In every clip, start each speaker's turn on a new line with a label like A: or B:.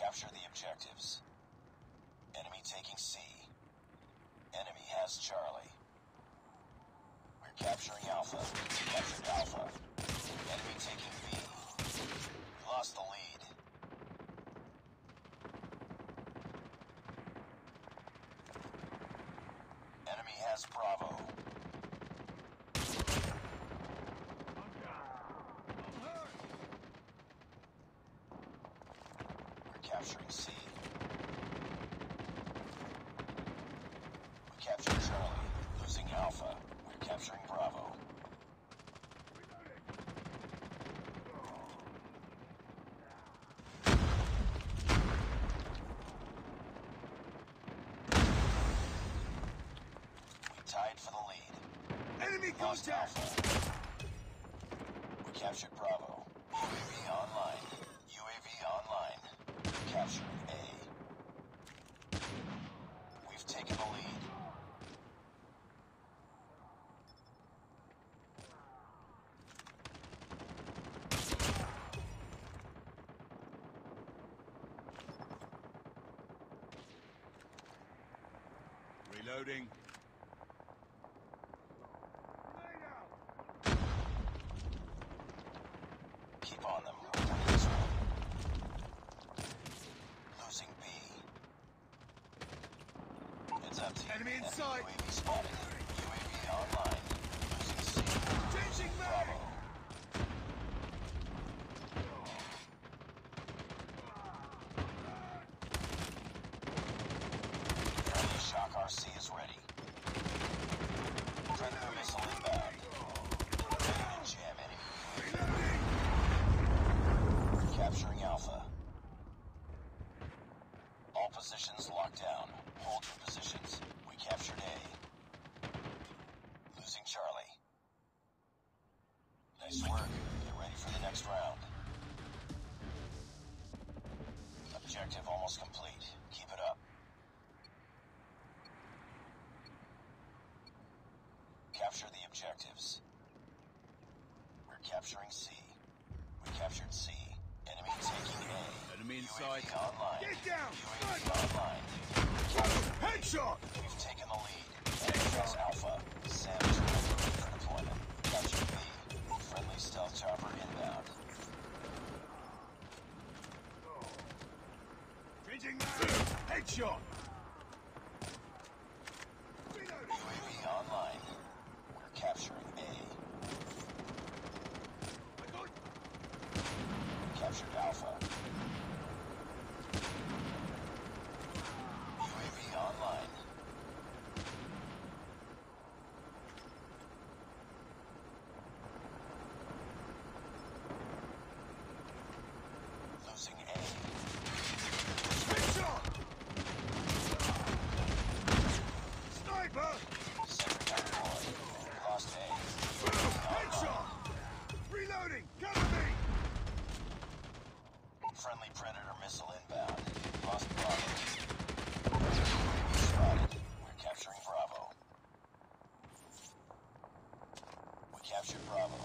A: Capture the objectives. Enemy taking C. Enemy has Charlie. We're capturing Alpha. Captured Alpha. Enemy taking B. We lost the lead. Enemy has Bravo. We're capturing C. We captured Charlie, losing Alpha. We're capturing Bravo. We tied for the lead.
B: Enemy
A: Lost
B: contact!
A: Alpha. We captured Bravo. UAV online. UAV. Capturing A. We've taken the lead.
B: Reloading.
A: Keep on them. We're winning this one. Losing B. It's up to you.
B: Enemy in sight.
A: UAV spotted. UAV online. Losing C.
B: Changing
A: Bravo. Friendly Shock RC is ready. Predator missile inbound. Ready to jam enemy. Capturing Alpha. All positions locked down. Hold your positions. We captured A. Losing Charlie. Nice work. Get ready for the next round. Objective almost complete. Keep it up. Capture the objectives. We're capturing C. We captured C. Enemy taking A.
B: Enemy in
A: UAV online.
B: Get down!
A: UAV online.
B: Headshot!
A: We've taken the lead. Has Alpha. Sam is ready for deployment. Capture B. Friendly stealth chopper inbound.
B: Changing mag! Headshot! Reloading!
A: UAV online. We're capturing A.
B: I got
A: Captured Alpha. UAV online. Losing A.
B: Headshot! Sniper!
A: Sector deployed. Lost A.
B: Headshot! Reloading! Cover me!
A: Friendly Predator missile inbound. Lost Bravo. Spotted. We're capturing Bravo. We captured Bravo.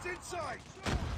B: Target's inside!